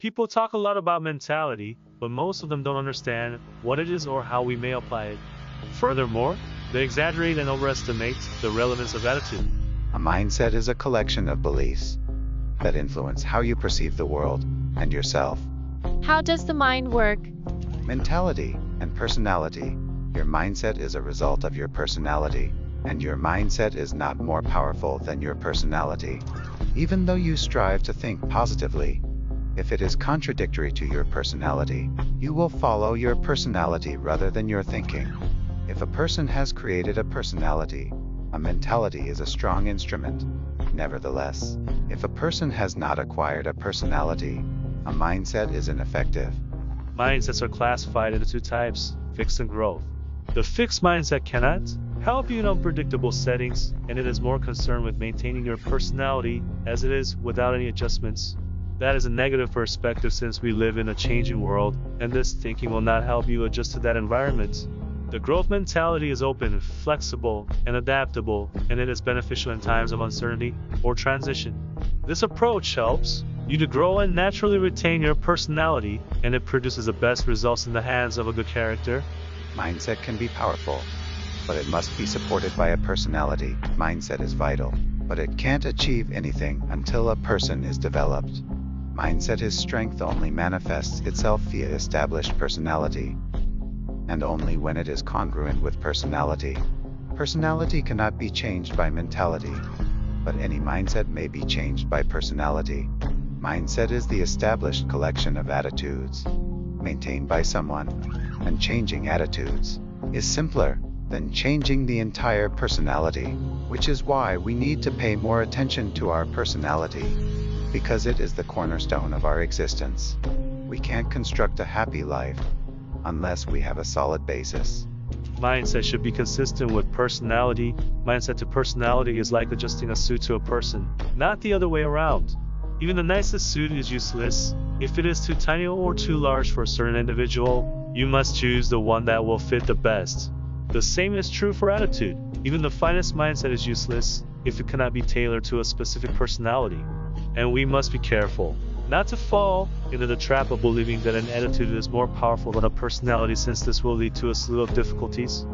People talk a lot about mentality, but most of them don't understand what it is or how we may apply it. Furthermore, they exaggerate and overestimate the relevance of attitude. A mindset is a collection of beliefs that influence how you perceive the world and yourself. How does the mind work? Mentality and personality. Your mindset is a result of your personality, and your mindset is not more powerful than your personality. Even though you strive to think positively, if it is contradictory to your personality, you will follow your personality rather than your thinking. If a person has created a personality, a mentality is a strong instrument. Nevertheless, if a person has not acquired a personality, a mindset is ineffective. Mindsets are classified into two types fixed and growth. The fixed mindset cannot help you in unpredictable settings, and it is more concerned with maintaining your personality as it is without any adjustments. That is a negative perspective since we live in a changing world, and this thinking will not help you adjust to that environment. The growth mentality is open, flexible, and adaptable, and it is beneficial in times of uncertainty or transition. This approach helps you to grow and naturally retain your personality, and it produces the best results in the hands of a good character. Mindset can be powerful, but it must be supported by a personality. Mindset is vital, but it can't achieve anything until a person is developed. Mindset is strength only manifests itself via established personality, and only when it is congruent with personality. Personality cannot be changed by mentality, but any mindset may be changed by personality. Mindset is the established collection of attitudes maintained by someone, and changing attitudes is simpler than changing the entire personality, which is why we need to pay more attention to our personality, because it is the cornerstone of our existence. We can't construct a happy life unless we have a solid basis. Mindset should be consistent with personality. Mindset to personality is like adjusting a suit to a person, not the other way around. Even the nicest suit is useless. If it is too tiny or too large for a certain individual, you must choose the one that will fit the best. The same is true for attitude. Even the finest mindset is useless if it cannot be tailored to a specific personality. And we must be careful not to fall into the trap of believing that an attitude is more powerful than a personality since this will lead to a slew of difficulties.